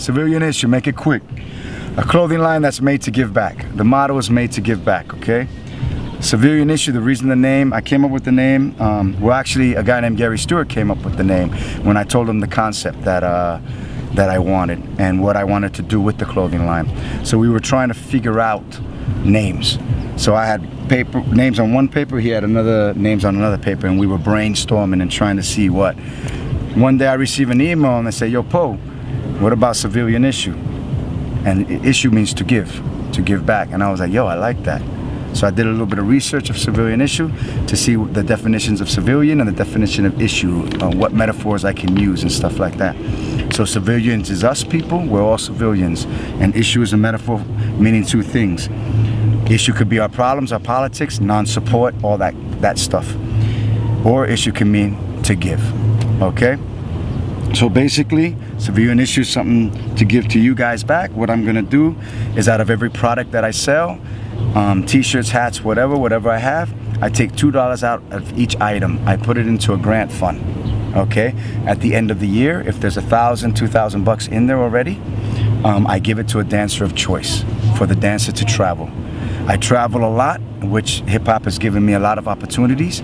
Civilian issue, make it quick. A clothing line that's made to give back. The motto is made to give back, okay? Civilian issue, the reason the name, I came up with the name, um, well actually a guy named Gary Stewart came up with the name when I told him the concept that uh, that I wanted and what I wanted to do with the clothing line. So we were trying to figure out names. So I had paper names on one paper, he had another names on another paper, and we were brainstorming and trying to see what. One day I receive an email and they say, yo Poe, what about civilian issue? And issue means to give, to give back. And I was like, yo, I like that. So I did a little bit of research of civilian issue to see the definitions of civilian and the definition of issue, uh, what metaphors I can use and stuff like that. So civilians is us people, we're all civilians. And issue is a metaphor meaning two things. Issue could be our problems, our politics, non-support, all that, that stuff. Or issue can mean to give, okay? So basically, civilian issue something to give to you guys back. What I'm gonna do is out of every product that I sell, um, t-shirts, hats, whatever, whatever I have, I take $2 out of each item. I put it into a grant fund, okay? At the end of the year, if there's a thousand, two thousand bucks in there already, um, I give it to a dancer of choice for the dancer to travel. I travel a lot, which hip hop has given me a lot of opportunities,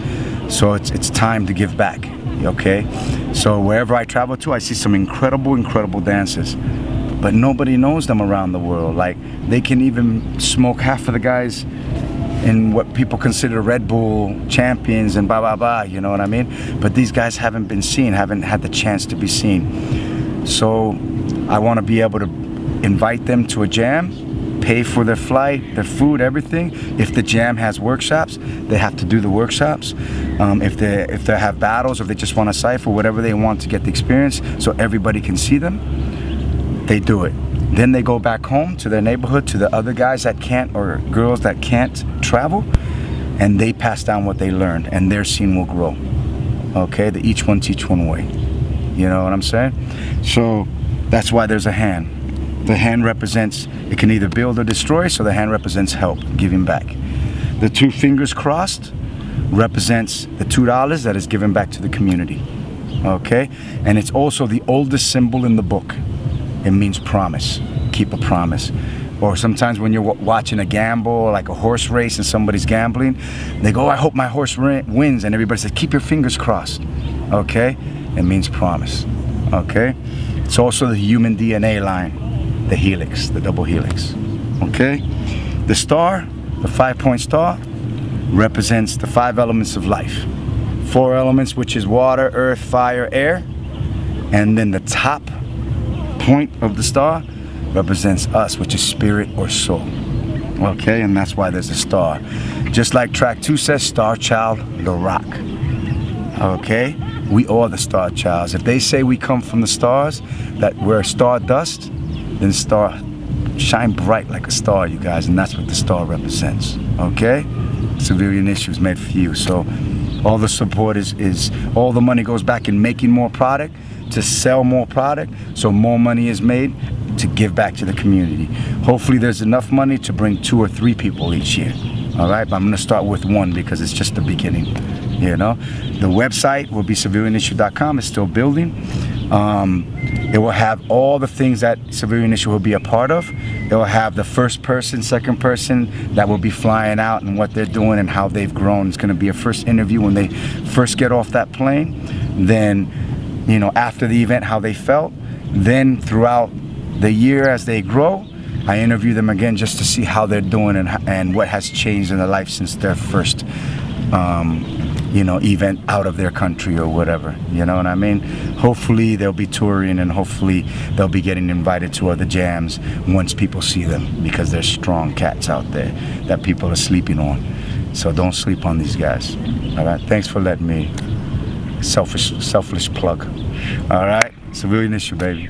so it's, it's time to give back okay? So wherever I travel to, I see some incredible, incredible dancers. But nobody knows them around the world. Like, they can even smoke half of the guys in what people consider Red Bull champions and blah, blah, blah, you know what I mean? But these guys haven't been seen, haven't had the chance to be seen. So I want to be able to invite them to a jam pay for their flight, their food, everything. If the jam has workshops, they have to do the workshops. Um, if they if they have battles, or if they just want to cipher, whatever they want to get the experience, so everybody can see them, they do it. Then they go back home to their neighborhood, to the other guys that can't or girls that can't travel, and they pass down what they learned, and their scene will grow. Okay, the each one teach one way. You know what I'm saying? So that's why there's a hand. The hand represents, it can either build or destroy, so the hand represents help, giving back. The two fingers crossed represents the $2 that is given back to the community. Okay? And it's also the oldest symbol in the book. It means promise. Keep a promise. Or sometimes when you're watching a gamble, like a horse race and somebody's gambling, they go, oh, I hope my horse wins. And everybody says, keep your fingers crossed. Okay? It means promise. Okay? It's also the human DNA line the helix, the double helix. Okay? The star, the five point star, represents the five elements of life. Four elements, which is water, earth, fire, air. And then the top point of the star represents us, which is spirit or soul. Okay, and that's why there's a star. Just like Trac 2 says, Star Child, The Rock. Okay, we are the star childs. If they say we come from the stars, that we're stardust, then star shine bright like a star you guys and that's what the star represents okay civilian issues made for you. So all the support is is all the money goes back in making more product to sell more product. So more money is made to give back to the community. Hopefully there's enough money to bring two or three people each year. All right but i'm going to start with one because it's just the beginning you know? The website will be civilianissue.com it's still building um, it will have all the things that Civilian Issue will be a part of. It will have the first person, second person that will be flying out and what they're doing and how they've grown. It's going to be a first interview when they first get off that plane. Then, you know, after the event, how they felt. Then throughout the year as they grow, I interview them again just to see how they're doing and, and what has changed in their life since their first um, you know, event out of their country or whatever. You know what I mean? Hopefully they'll be touring and hopefully they'll be getting invited to other jams once people see them because there's strong cats out there that people are sleeping on. So don't sleep on these guys. All right. Thanks for letting me selfish, selfish plug. All right. Civilian issue, baby.